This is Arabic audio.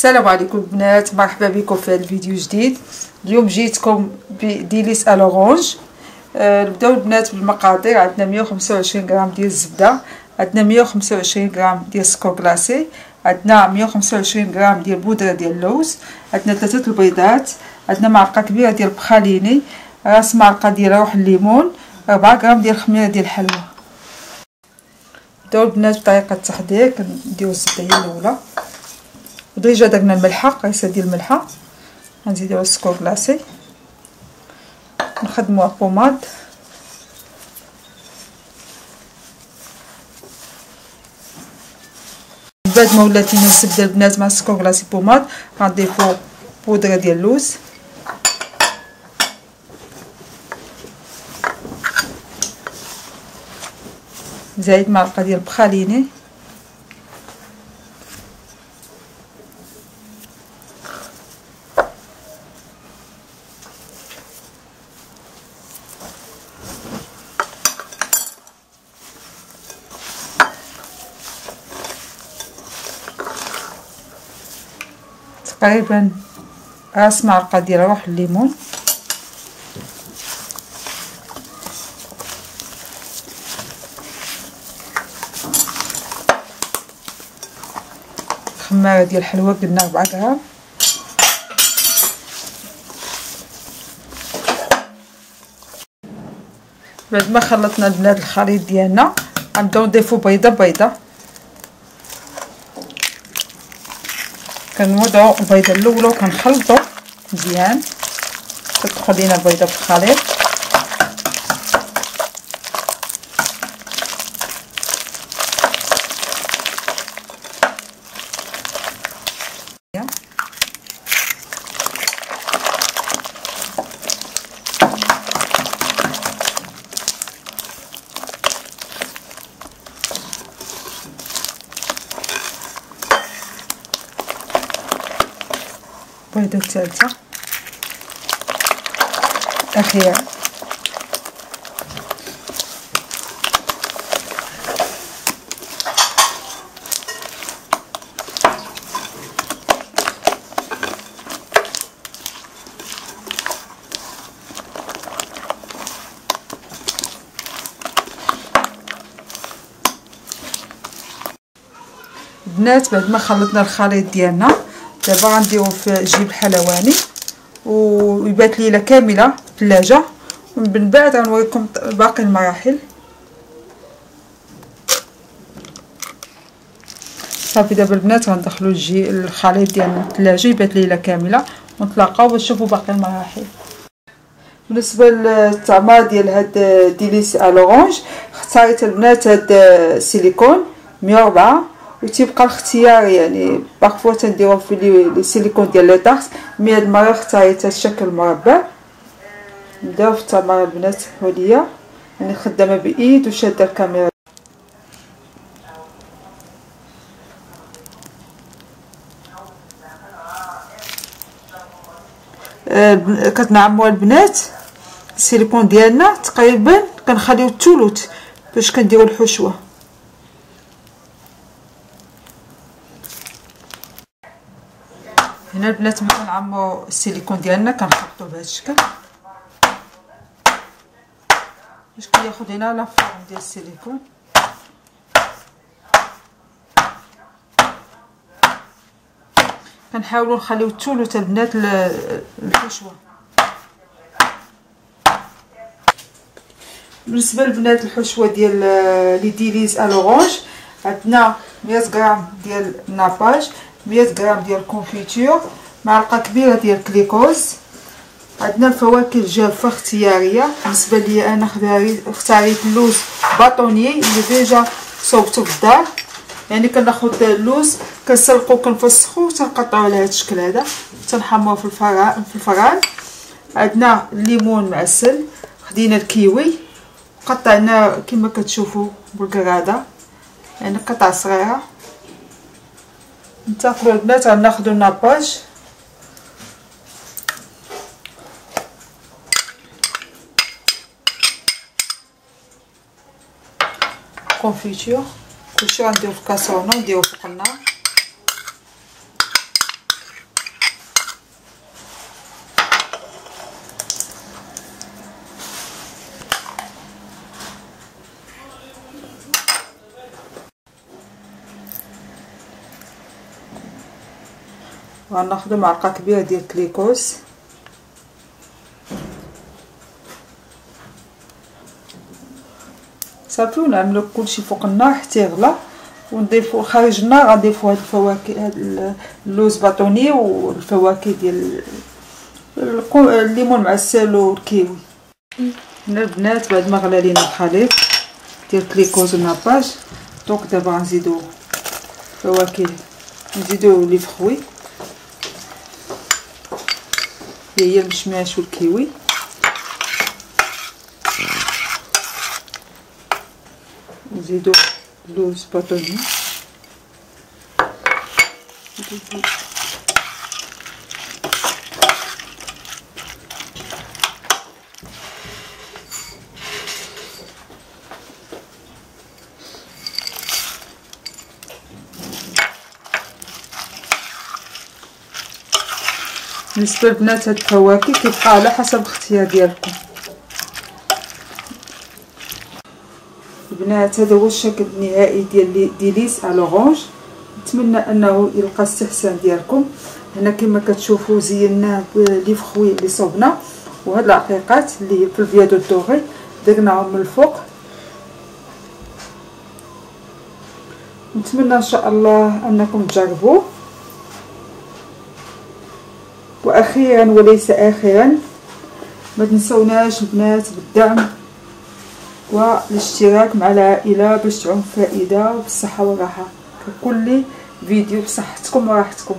السلام عليكم بنات مرحبا بكم في الفيديو جديد. اليوم جيتكم بديليس الورانج آه نبداو البنات بالمقادير. عندنا 125 غرام ديال الزبده عندنا 125 غرام ديال السكر كلاصي عندنا 125 غرام ديال بودرة ديال اللوز عندنا ثلاثة البيضات عندنا معلقة كبيرة ديال البخاليني راس معلقة ديال روح الليمون 4 غرام ديال الخميره ديال الحلوى نبداو البنات بطريقة التحضير كنديرو الزبدة هي الأولى. وديجا درنا الملحة قيسه ديال الملحة. غنزيدو السكر كلاصي نخدموها بوماد. بعد ما ولات لينا الزبده البنات مع السكر كلاصي بوماد غنضيفو بودرة ديال اللوز. زايد معلقة ديال البخاليني. تقريبا راس معلقه ديال روح الليمون. خمارة ديال الحلوى قلنا 4 غرام بعد ما خلطنا البنات الخليط ديالنا غنبداو نضيفو بيضة بيضة. كنوضعو البيضه الأولى وكنخلطو مزيان. تدخل لينا البيضه في الخليط البيضة الثالثة أخيرا البنات بعد ما خلطنا الخليط ديالنا دابا غنديرو في جيب الحلواني ويبات ليلة كاملة الثلاجه ومن بعد غنوريكم باقي المراحل. صافي دابا البنات غندخلو الجي الخليط ديالنا في الثلاجه يبات ليلة كاملة ونتلاقاو باش نشوفوا باقي المراحل. بالنسبة للطعمه ديال هاد délice à l'orange اختاريت البنات هاد السيليكون 104 وتيبقى الاختيار يعني بارفوا تنديرو في لي سيليكون ديال لي طاس. مي هاد المره اختاريت الشكل المربع نبداو في التمر البنات هوليا يعني خدامة بإيد وشادة الكاميرا. أه كتنعموا البنات. السيليكون ديالنا تقريبا كنخليو الثلث باش كنديروا الحشوة. هنا البنات ملي كنعمرو السيليكون ديالنا كنخلطو بهذا الشكل باش كياخد هنا لا فورم ديال السيليكون. كنحاولوا نخليو الثلث البنات الحشوه بالنسبة للبنات الحشوه ديال le délice à l'orange عندنا 100 غرام ديال ال nappage 100 غرام ديال ال confiture معلقة كبيرة ديال الكليكوز عندنا الفواكه الجافة اختيارية. بالنسبة لي أنا اختاريت اللوز bâtonnet اللي déjà صوبته في الدار. يعني كناخذ اللوز كنسلقو كنفسخو تنقطعو على هذا الشكل هذا. تنحموه في الفران في الفران. عندنا الليمون معسل. خدينا الكيوي. قطعنا كما كتشوفوا بالقراده يعني قطع صغيرة. نتاكلو البنات غناخدو الناباج confiture كلشي غنديرو في كاسرونه ونديرو فوق النار وغناخدو معلقه كبيره ديال كليكوز صافي ونعملو كلشي فوق النار حتى يغلى ونضيفو خارج النار غنضيفو هاد الفواكه هاد اللوز bâtonnet والفواكه ديال الليمون معسل والكيوي هنا البنات بعد ما غلا لينا الخليط ديال كليكوز و nappage donc دابا غنزيدو فواكه نزيدو لي فخوي اللي هي المشماش والكيوي نزيدو لوز باطوني بالنسبة للبنات هاد الفواكه كيبقى على حسب الاختيار ديالكم. البنات هذا هو الشكل النهائي ديال délice à l'orange نتمنى أنه يلقى استحسان ديالكم. هنا كما كتشوفوا زيناه بلي فخوي اللي صوبنا. وهاد العقيقات اللي في الفيادو doré درناهم من الفوق. نتمنى إن شاء الله أنكم تجربوه. وأخيرا وليس اخرا ما تنسوناش البنات بالدعم والاشتراك مع العائلة باش تعم فائدة وبالصحه والراحة. ككل فيديو بصحتكم وراحتكم.